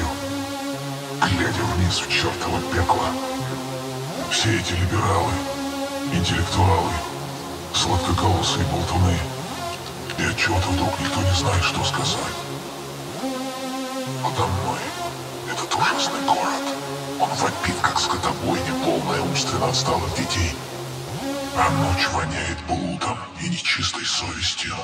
краю, глядя вниз в чертово пекло. Все эти либералы, интеллектуалы, сладкоголосые болтуны. И отчего-то вдруг никто не знает, что сказать. А домой этот ужасный город. Он вопит, как скотобойня, полная умственно отсталых детей. А ночь воняет блудом и нечистой совестью.